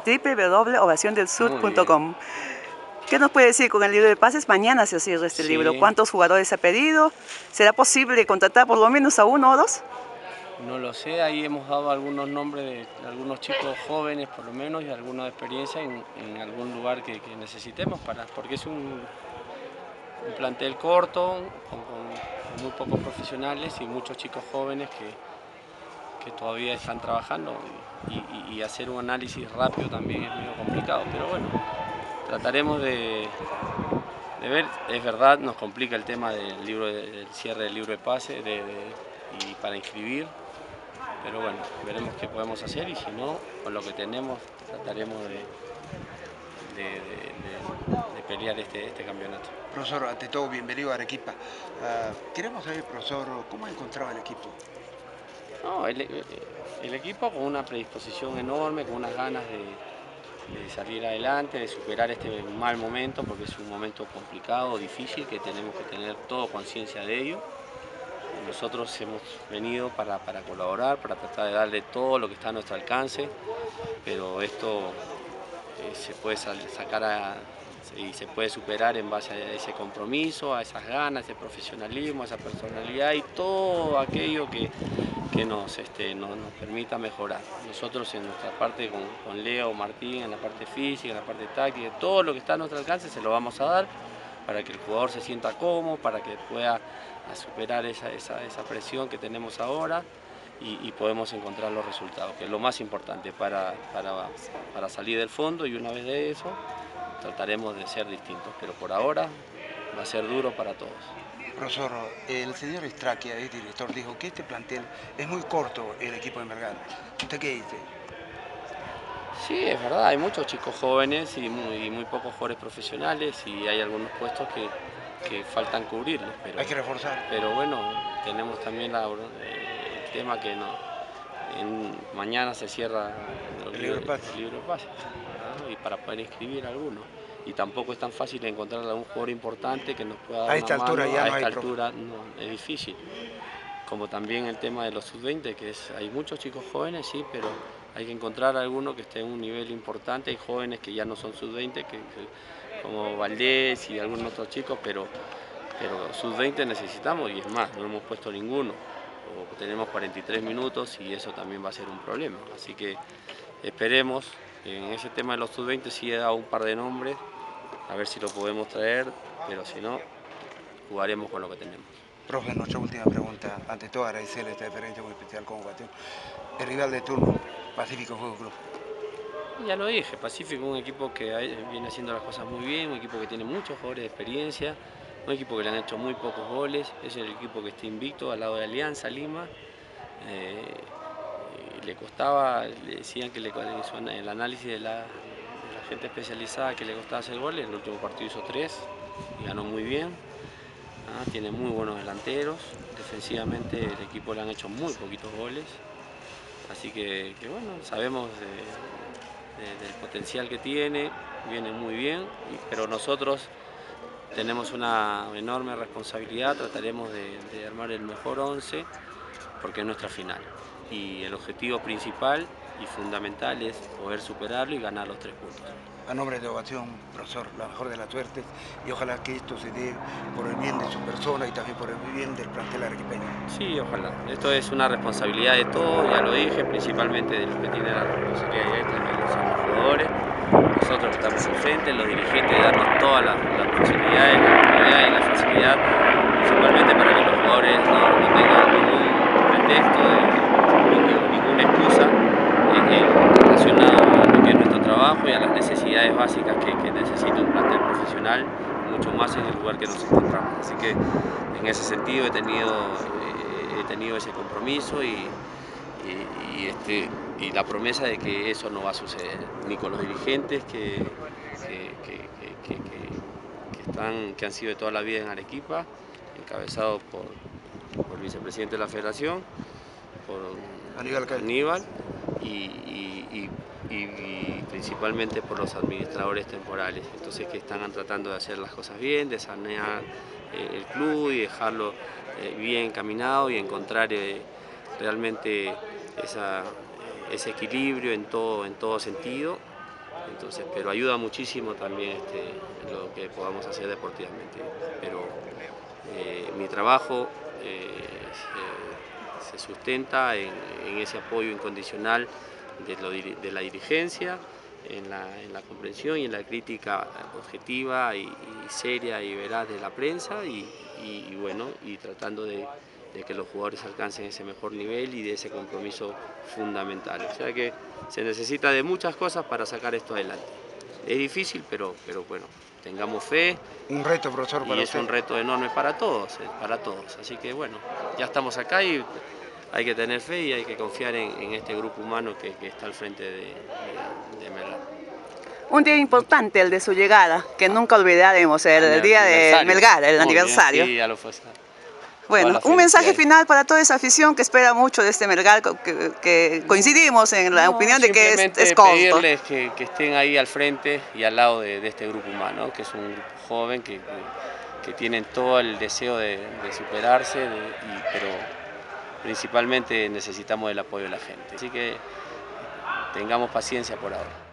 www.ovaciondelsur.com ¿Qué nos puede decir con el libro de pases? Mañana se cierra este Sí. libro. ¿Cuántos jugadores ha pedido? ¿Será posible contratar por lo menos a uno o dos? No lo sé, ahí hemos dado algunos nombres de algunos chicos jóvenes por lo menos y algunos de experiencia en, en algún lugar que, que necesitemos para, porque es un, un plantel corto, con, con muy pocos profesionales y muchos chicos jóvenes que, que todavía están trabajando y, hacer un análisis rápido también es medio complicado, pero bueno, trataremos de, de ver, es verdad, nos complica el tema del libro de- del cierre del libro de pase y para inscribir, pero bueno, veremos qué podemos hacer y si no, con lo que tenemos trataremos de, de- pelear este, este campeonato. Profesor, ante todo, bienvenido a Arequipa. Ah, queremos saber, profesor, ¿cómo encontraba el equipo? No, el, el equipo con una predisposición enorme, con unas ganas de, salir adelante, de superar este mal momento, porque es un momento complicado, difícil, que tenemos que tener todo conciencia de ello. Nosotros hemos venido para, para colaborar, para tratar de darle todo lo que está a nuestro alcance, pero esto eh, se puede sacar a- y se puede superar en base a ese compromiso, a esas ganas, ese profesionalismo, a esa personalidad y todo aquello que, que nos, este, nos, nos permita mejorar. Nosotros en nuestra parte con, con Leo, Martín, en la parte física, en la parte táctica, todo lo que está a nuestro alcance se lo vamos a dar para que el jugador se sienta cómodo, para que pueda a superar esa, esa- esa presión que tenemos ahora y, y podemos encontrar los resultados, que es lo más importante para, para, para salir del fondo y una vez de eso trataremos de ser distintos, pero por ahora va a ser duro para todos. Profesor, el señor Estraquia, el director, dijo que este plantel es muy corto el equipo de Melgar. ¿Usted qué dice? Sí, es verdad, hay muchos chicos jóvenes y muy, muy pocos jugadores profesionales y hay algunos puestos que, que faltan cubrirlos, pero, Hay que reforzar. pero bueno, tenemos también la- el tema que no, en- mañana se cierra El libro de pases. el libro de y para poder inscribir alguno. Y tampoco es tan fácil encontrar a un jugador importante que nos pueda dar A esta una altura mano. ya a hay esta altura no, es difícil. Como también el tema de los sub-20, que es, hay muchos chicos jóvenes, sí, pero hay que encontrar alguno que esté en un nivel importante. Hay jóvenes que ya no son sub-20, que, que- como Valdés y algunos otros chicos, pero, pero sub-20 necesitamos y es más, no hemos puesto ninguno. O tenemos 43 minutos y eso también va a ser un problema. Así que esperemos, en ese tema de los sub-20 sí he dado un par de nombres, a ver si lo podemos traer, pero si no, jugaremos con lo que tenemos. Profe, nuestra última pregunta. Ante todo, agradecerle esta diferencia muy especial con Guatión. El rival de turno, Pacífico Juego Club. Ya lo dije, Pacífico es un equipo que viene haciendo las cosas muy bien, un equipo que tiene muchos jugadores de experiencia, un equipo que le han hecho muy pocos goles, es el equipo que está invicto al lado de Alianza Lima. Eh, le costaba, le decían que el análisis de la, gente especializada que le costaba hacer goles, el último partido hizo tres y ganó muy bien. Ah, tiene muy buenos delanteros, defensivamente el equipo le han hecho muy poquitos goles, así que, bueno, sabemos de- de- del potencial que tiene, viene muy bien, pero nosotros tenemos una enorme responsabilidad, trataremos de, de armar el mejor 11 porque es nuestra final. Y el objetivo principal y fundamental es poder superarlo y ganar los tres puntos. A nombre de Ovación, profesor, la mejor de las suertes y ojalá que esto se dé por el bien de su persona y también por el bien del plantel arequipeño. Sí, ojalá. Esto es una responsabilidad de todos, ya lo dije, principalmente de los que tienen la responsabilidad directa, son los jugadores. Nosotros estamos enfrente, los dirigentes, darnos todas las, las posibilidades, la oportunidad y la facilidad, principalmente para que los jugadores no, no tengan ningún pretexto, de- ni- ninguna excusa en relacionado a lo que es nuestro trabajo y a las necesidades básicas que, que necesita un plantel profesional, mucho más en el lugar que nos encontramos. Así que en ese sentido he tenido, eh, he tenido ese compromiso y- y, este, y la promesa de que eso no va a suceder, ni con los dirigentes que, que- que- están, que han sido de toda la vida en Arequipa, encabezados por, por el vicepresidente de la federación, por Aníbal y, y- y- y- y principalmente por los administradores temporales, entonces que están tratando de hacer las cosas bien, de sanear eh, el club y dejarlo eh, bien caminado y encontrar eh, realmente esa- ese equilibrio en todo, en todo sentido Entonces, pero ayuda muchísimo también este, lo que podamos hacer deportivamente. Pero eh, mi trabajo eh, se, sustenta en, ese apoyo incondicional de, la dirigencia, en la, en la, comprensión y en la crítica objetiva y, seria y veraz de la prensa y, y bueno, y tratando de, de, que los jugadores alcancen ese mejor nivel y de ese compromiso fundamental. O sea que se necesita de muchas cosas para sacar esto adelante. Es difícil, pero, pero bueno, tengamos fe. Un reto, profesor, para Y es usted. un reto enorme para todos, para todos. Así que bueno, ya estamos acá y hay que tener fe y hay que confiar en, en este grupo humano que, que, está al frente de, de, de Melgar. Un día importante el de su llegada, que nunca olvidaremos, el, el día de Melgar, el Muy aniversario. Bien, sí, ya lo fue. Bueno, un mensaje final para toda esa afición que espera mucho de este Melgar, que, que coincidimos en la no, opinión de que es, es corto. pedirles que, que, estén ahí al frente y al lado de, de, este grupo humano, que es un grupo joven, que, que tienen todo el deseo de, de superarse, de, y, pero principalmente necesitamos el apoyo de la gente. Así que tengamos paciencia por ahora.